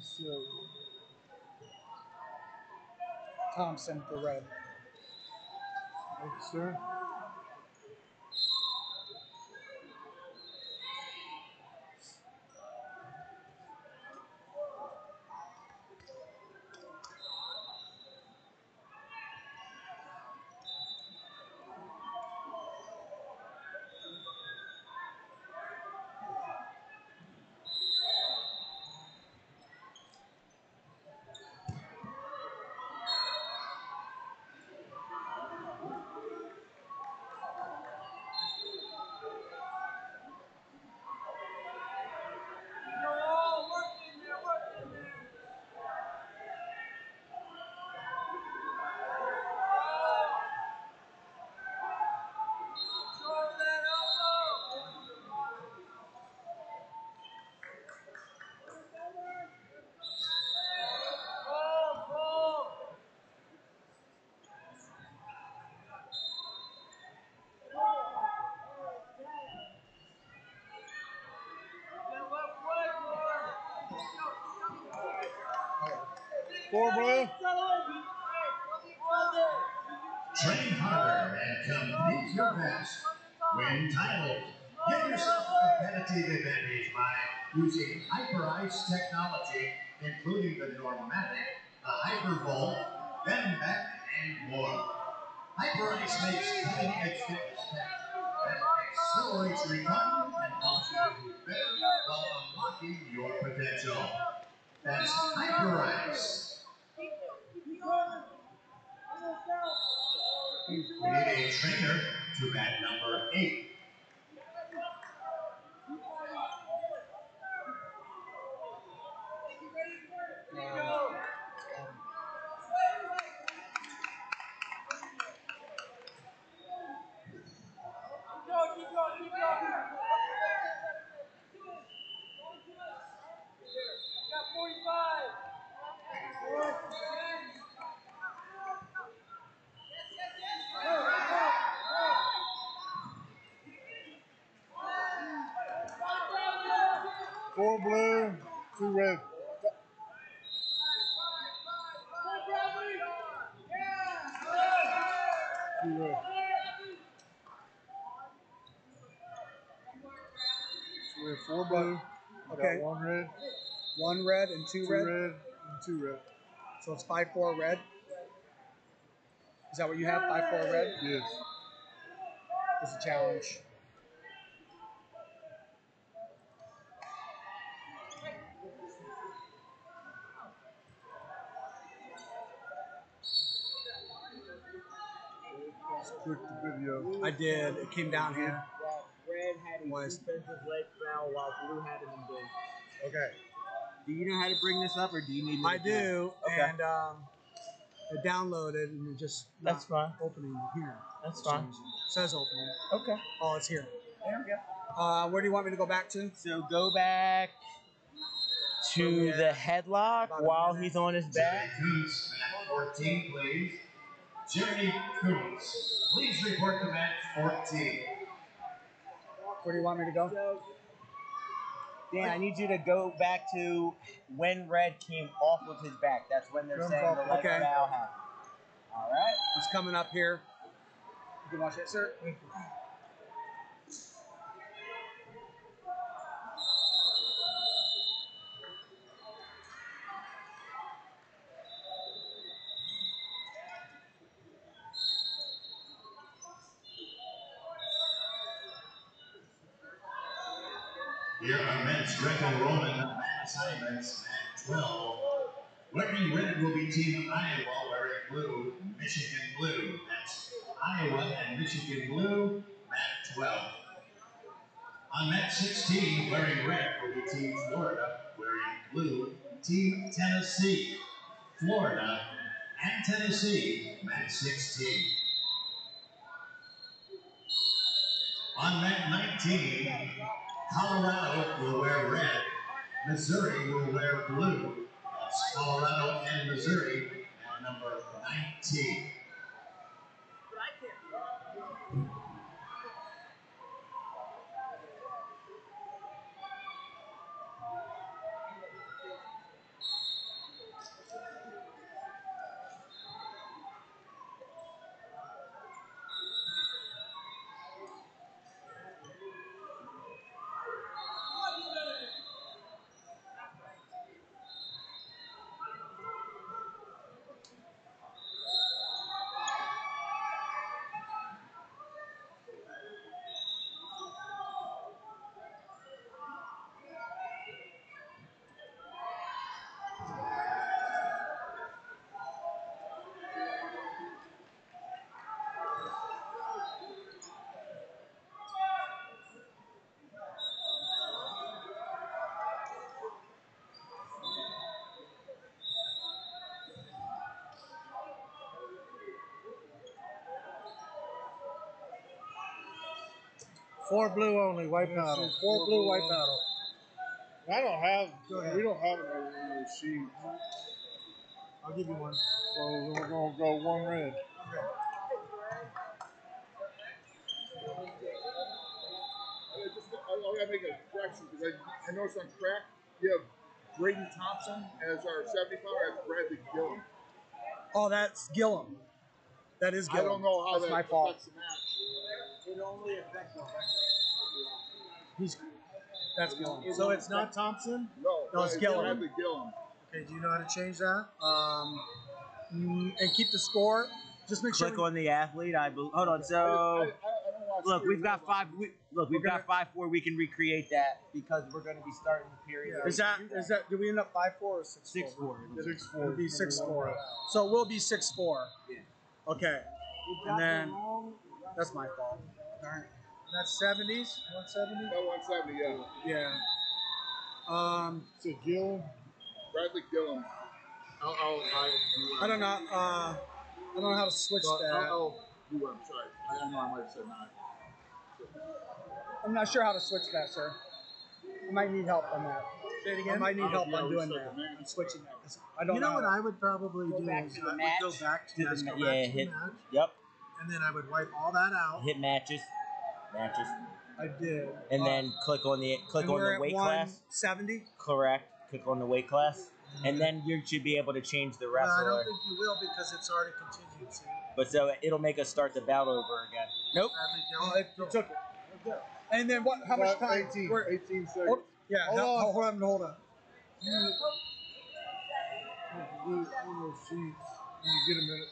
So, Thompson red. thank you, sir. Blue. Train harder and compete your best. Win titles. Give yourself a competitive advantage by using Hyper Ice technology, including the Normatec, the Hypervolt, Benbeck, and more. Hyperice makes cutting edge fitness tech that accelerates recovery and helps you do better while unlocking your potential. That's Hyper We need a trainer to bat number eight. Four blue. Two red. Two red. So we have four blue. We Okay. Got one red, One red and two, two red. red, and two red. So it's five four red. Is that what you have? Five four red Yes. It's a challenge. Just click the video. I did. It came down here. That red had a Was- defensive leg foul while blue had an engage. Okay. Do you know how to bring this up, or do you need me? I do, Okay. and um, it downloaded and it just That's not fine. opening here. That's fine. It says opening. Okay. Oh, it's here. There we go. Uh, where do you want me to go back to? So go back to Oh, yeah. the headlock About while he's on his Jerry back. Coons, 14, please. Jerry Coons, please report to mat 14. Where do you want me to go? Dan, I need you to go back to when red came off of his back. That's when they're Comes saying off- the leg okay. foul happened. All right. He's coming up here. You can watch it, sir. Here are men's Greco-Roman mat assignments at 12. Wearing red will be Team Iowa, wearing blue, Michigan blue. That's Iowa and Michigan blue, mat 12. On mat 16, wearing red will be Team Florida, wearing blue, Team Tennessee. Florida and Tennessee, mat 16. On mat 19, Colorado will wear red, Missouri will wear blue. That's Colorado and Missouri at number 19. Four blue only, white Yes, paddle. Four Four blue, blue white only. paddle. I don't have. We don't have those sheets. I'll give you one. So we're gonna go one red. I just, I, I gotta make a correction because I, I noticed on track you have Braden Thompson as our 75 as Bradley Gillum. Oh, that's Gillum. That is Gillum. I don't know how that's that my fault. Affects the match. It only affects the He's that's Gillum. So it's not Thompson. No, No, it's Gillum. Gillum. Okay, do you know how to change that? Um, mm, and keep the score. Just make sure. Click on the athlete. I believe. hold on. I, I, So I don't watch look, we've got five. We, look, we've We're got five four. We can recreate that because we're going to be starting the period. Is that is that? Do we end up five four or six? six four? four? Six It'll four. be six four. So we'll be six four. Yeah. Okay. And then that's my fault. Darn. That's seventies. One seventy. No, 170, yeah. Yeah. Um, So Gillum. Bradley Gillum. I'll, I'll, I, I don't know. Uh, I don't know how to switch I'll, that. I'll do what I'm sorry. I, I know I might have said nine. I'm not sure how to switch that, sir. I might need help on that. Say it again. I might need Oh, help yeah, on doing that. the. I'm switching that. I don't You know what I would probably Go do is to the I would go back to, To the yes, ma- go yeah, back to hit- the match, Yep. And then I would wipe all that out. Hit matches. Matches. I did. And Uh, then click on the click on the weight class. Seventy. Correct. Click on the weight class, and then you should be able to change the Well, I wrestler. don't think you will because it's already contingency. But so it'll make us start the bout over again. Nope. Bradley Oh, Gillum. it, you took it. And then what? How much time? 18. We're- 18 seconds. hold, yeah. Hold no, on. hold on. Hold on. You, you do it on those sheets. When you get a minute.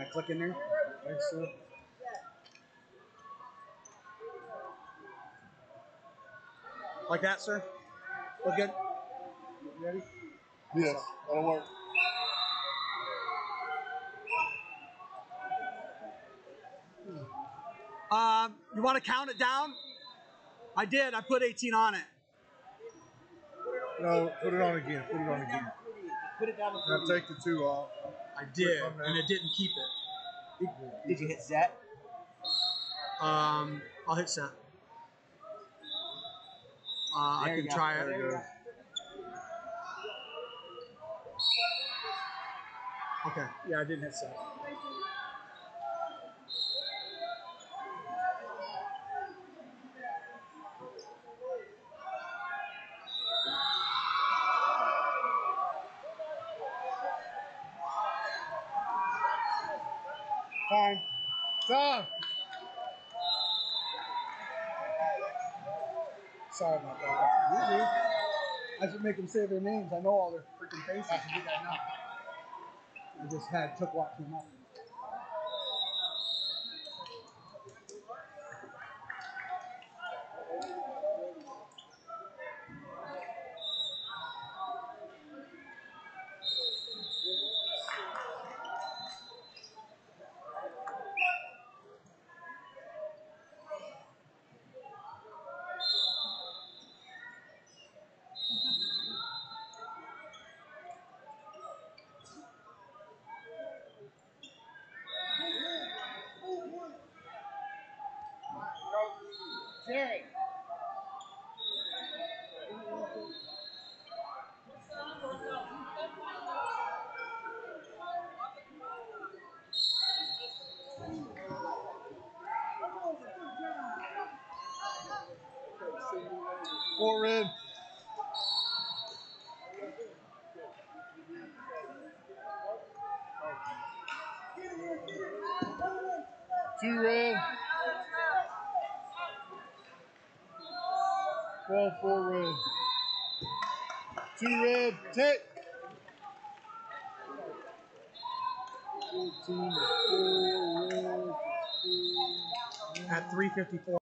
Can I click in there? I think so. Like that, sir? Look good. Ready? Yes. That'll work. Um, you want to count it down? I did. I put 18 on it. No, put it on again. Put it on again. Put it down. Now take the two off. I did, and it didn't keep it. Did you hit set? Um, I'll hit set. Uh, I can try There it. you. Okay. Yeah, I didn't hit set. Time. Time. Sorry about that. I should make them say their names. I know all their freaking faces. I. Just had took what came up. Red. Two red. Twelve, four red. Two red. Take. Fourteen, four red. At 354.